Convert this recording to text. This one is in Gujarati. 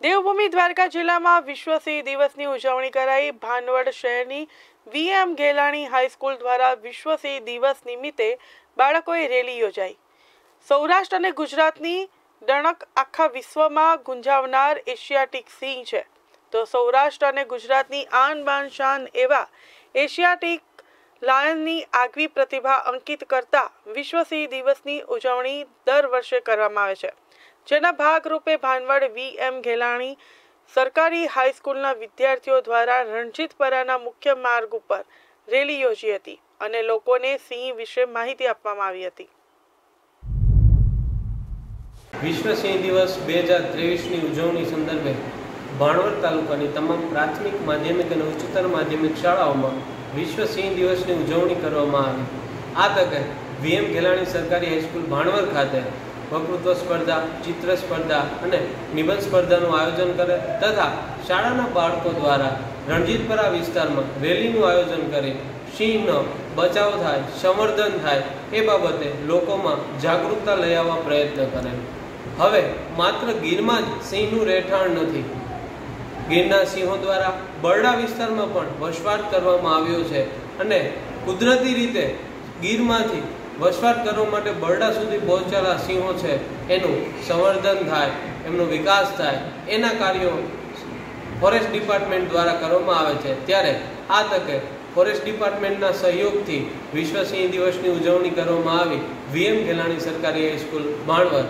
દેવભૂમિ દ્વારકા જિલ્લામાં વિશ્વ સિંહ દિવસની ઉજવણી કરાઈ. ભાનવડ શહેરની વીએમ ગેલાણી હાઈસ્કૂલ દ્વારા વિશ્વ સિંહ દિવસ નિમિત્તે બાળકોએ રેલી યોજાઈ. સૌરાષ્ટ્ર અને ગુજરાતની ડણક આખા વિશ્વમાં ગુંજાવનાર એશિયાટિક સિંહ છે. તો સૌરાષ્ટ્ર અને ગુજરાતની આન બાન શાન એવા એશિયાટિક લાયનની આગવી પ્રતિભા અંકિત કરતા વિશ્વ સિંહ દિવસની ઉજવણી દર વર્ષે કરવામાં આવે છે. જેના ભાગરૂપે ભાનવડ વી એમ ઘેલાણી સરકારી હાઈસ્કૂલના વિદ્યાર્થીઓ દ્વારા રણજીતપરાના મુખ્ય માર્ગ ઉપર રેલી યોજી હતી અને લોકોને સિંહ વિશે માહિતી આપવામાં આવી હતી. વિશ્વ સિંહ દિવસ બે હજાર ત્રેવીસની ઉજવણી સંદર્ભે ભાણવડ તાલુકાની તમામ પ્રાથમિક માધ્યમિક અને ઉચ્ચતર માધ્યમિક શાળાઓમાં વિશ્વ સિંહ દિવસની ઉજવણી કરવામાં આવી. આ તકે વીએમ ઘેલાણી સરકારી હાઈસ્કૂલ ભાણવડ ખાતે વક્તૃત્વ સ્પર્ધા, ચિત્ર સ્પર્ધા અને નિબંધ સ્પર્ધાનું આયોજન કરે તથા શાળાના બાળકો દ્વારા રણજીતપરા વિસ્તારમાં રેલીનું આયોજન કરી. સિંહનો બચાવ થાય, સંવર્ધન થાય એ બાબતે લોકોમાં જાગૃતતા લઈ આવવા પ્રયત્ન કરે. હવે માત્ર ગીરમાં જ સિંહનું રહેઠાણ નથી. ગીરના સિંહો દ્વારા બરડા વિસ્તારમાં પણ વસવાટ કરવામાં આવ્યો છે અને કુદરતી રીતે ગીરમાંથી વસવાટ કરવા માટે બરડા સુધી પહોંચેલા સિંહો છે, એનું સંવર્ધન થાય, એમનો વિકાસ થાય, એના કાર્યો ફોરેસ્ટ ડિપાર્ટમેન્ટ દ્વારા કરવામાં આવે છે. ત્યારે આ તકે ફોરેસ્ટ ડિપાર્ટમેન્ટના સહયોગથી વિશ્વ સિંહ દિવસની ઉજવણી કરવામાં આવી. વીએમ ગેલાણી સરકારી હાઈસ્કૂલ માણવર